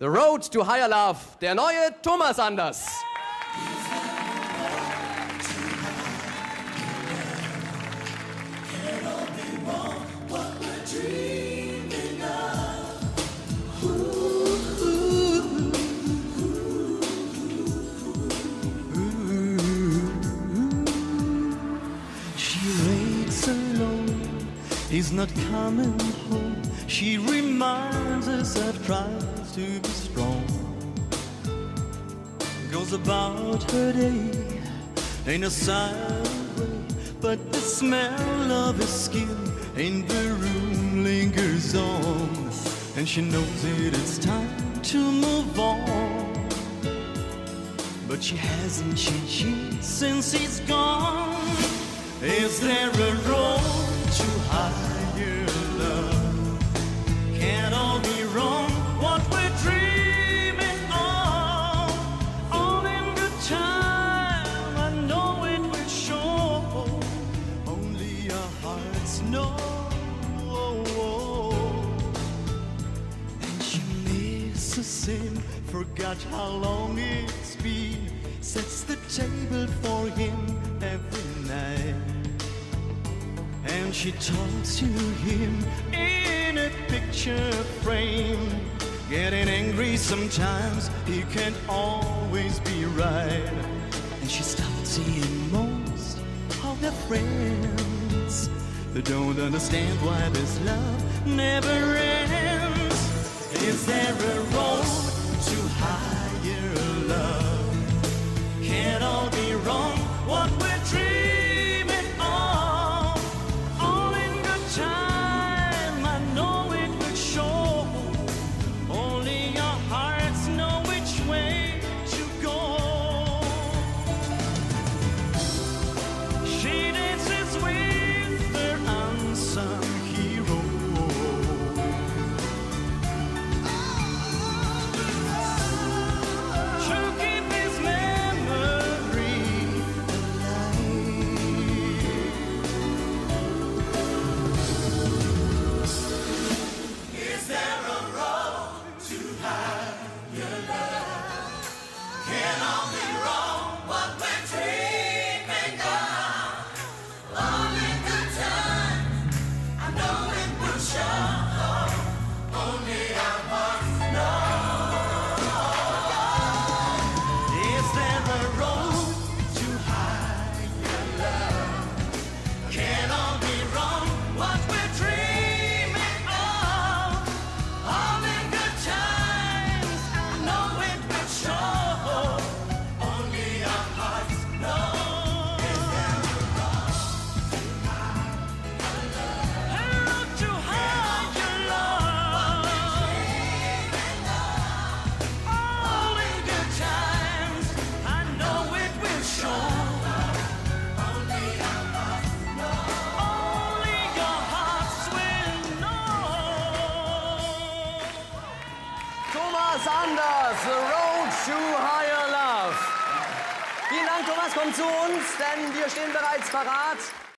The Road to Higher Love, der neue Thomas Anders. She waits alone, he's not coming home. She reminds us that tries to be strong. Goes about her day in a silent way, but the smell of his skin in the room lingers on. And she knows it is time to move on. But she hasn't changed since he's gone. Is there a road know. And she misses him, forgot how long it's been. Sets the table for him every night. And she talks to him in a picture frame. Getting angry sometimes, he can't always be right. And she stopped seeing most of their friends. They don't understand why this love never ends. Higher love? Thomas Anders, The Road to Higher Love. Vielen Dank, Thomas, komm zu uns, denn wir stehen bereits parat.